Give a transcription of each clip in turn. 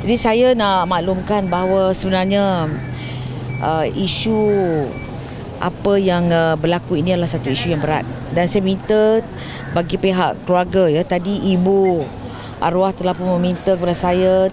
Jadi saya nak maklumkan bahawa sebenarnya uh, isu apa yang uh, berlaku ini adalah satu isu yang berat dan saya minta bagi pihak keluarga ya tadi ibu arwah telah pun meminta kepada saya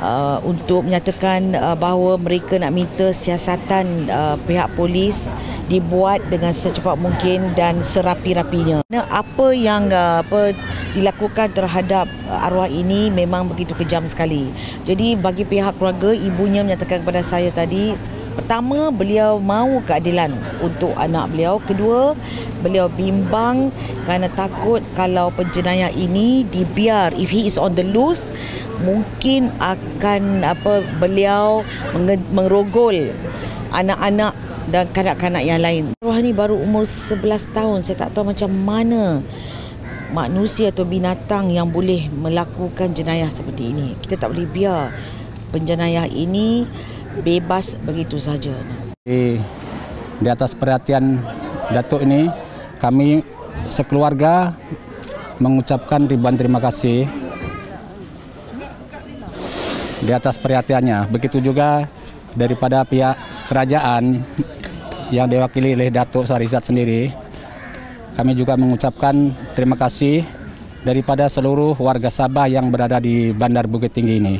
uh, untuk menyatakan uh, bahawa mereka nak minta siasatan uh, pihak polis dibuat dengan secepat mungkin dan serapi-rapinya. Apa yang uh, apa dilakukan terhadap uh, arwah ini memang begitu kejam sekali. Jadi bagi pihak keluarga ibunya menyatakan kepada saya tadi Pertama, beliau mahu keadilan untuk anak beliau. Kedua, beliau bimbang kerana takut kalau penjenayah ini dibiar if he is on the loose mungkin akan apa beliau mengerogol anak-anak dan kanak-kanak yang lain. Arwah ni baru umur 11 tahun. Saya tak tahu macam mana manusia atau binatang yang boleh melakukan jenayah seperti ini. Kita tak boleh biar penjenayah ini bebas begitu saja. Di, di atas perhatian Datuk ini, kami sekeluarga mengucapkan ribuan terima kasih di atas perhatiannya. Begitu juga daripada pihak kerajaan yang diwakili oleh Datuk Sarizat sendiri. Kami juga mengucapkan terima kasih daripada seluruh warga Sabah yang berada di Bandar Bukit Tinggi ini.